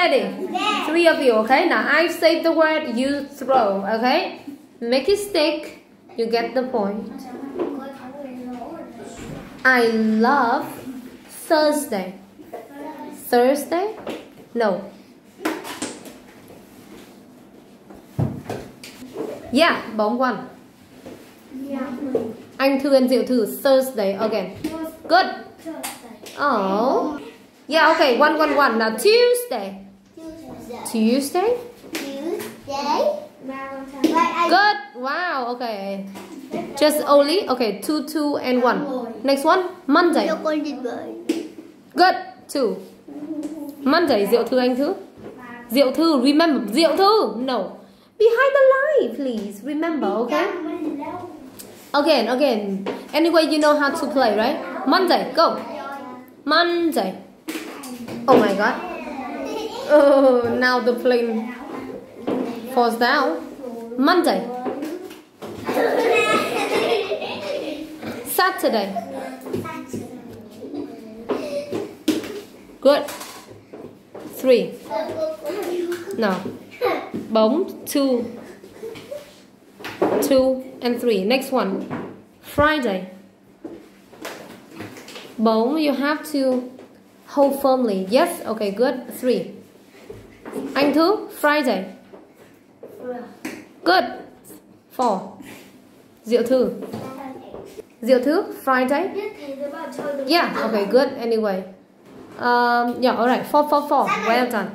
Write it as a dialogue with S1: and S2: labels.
S1: ready? Three of you, okay? Now I say the word, you throw, okay? Make it stick. You get the point. I love Thursday. Thursday? No. Yeah, Bống one. Anh Thư and Diệu Thư, Thursday again. Good. Oh. Yeah, okay, one, one, one. Now Tuesday. Tuesday? Good. Wow, okay. Just only, okay, two, two, and one. Next one, Monday. Good. Two. Monday, Diệu Thư Anh Thư. Diệu Thư, remember. Diệu Thư, no. Behind the line, please. Remember, okay? Again, again. Anyway, you know how to play, right? Monday, go. Monday. Oh my god. Oh, now the plane falls down. Monday. Saturday. Good. Three. No. Bống. Two. Two and three. Next one. Friday. Bống, you have to hold firmly. Yes? Okay, good. Three. Anh thứ Friday. Good. Four. Diệu Thư. Diệu Thư, Friday. Yeah, okay, good. Anyway. Um, yeah, alright. Four, four, four. Well done.